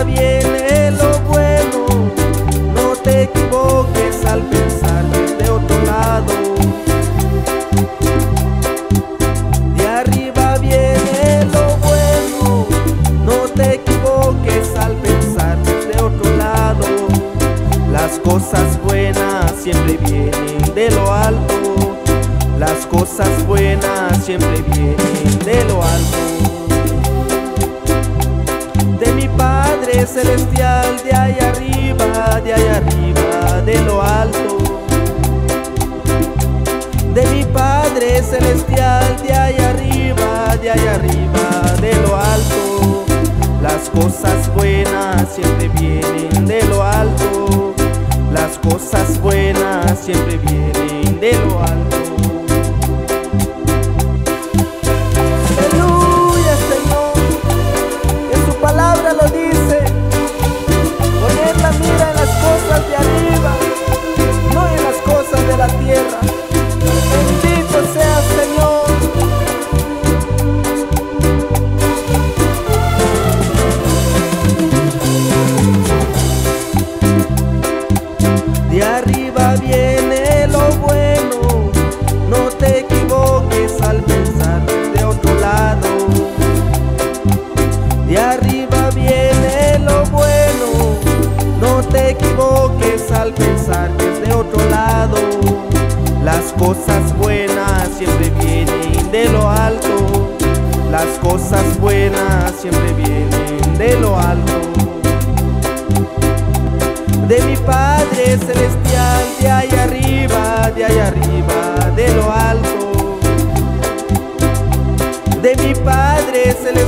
ahora viene lo bueno, no te equivoques al pensar de otro lado. De arriba viene lo bueno, no te equivoques al pensar de otro lado. Las cosas buenas siempre vienen de lo alto, las cosas buenas siempre vienen de lo alto. Celestial, de ahí arriba, de ahí arriba, de lo alto. De mi Padre Celestial, de ahí arriba, de ahí arriba, de lo alto. Las cosas buenas siempre vienen de lo alto. Las cosas buenas siempre vienen de lo alto. De otro lado. De arriba viene lo bueno, no te equivoques al pensar que es de otro lado. Las cosas buenas siempre vienen de lo alto, las cosas buenas siempre vienen de lo alto de mi Padre Celestial, de ahí arriba, de ahí arriba,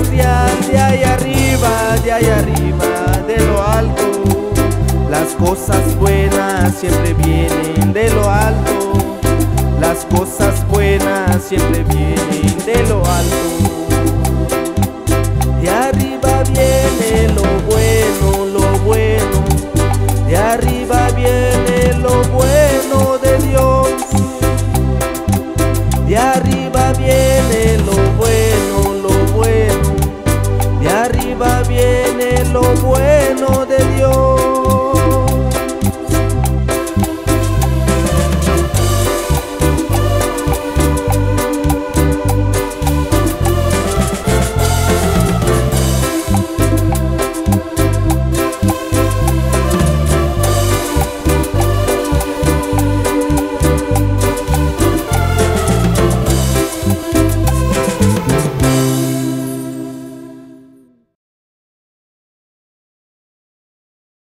gloria de ahí arriba, de ahí arriba, de lo alto. Las cosas buenas siempre vienen de lo alto. Las cosas buenas siempre vienen de lo alto. De arriba viene lo bueno, lo bueno. De arriba viene lo bueno de Dios. De arriba viene lo lo bueno.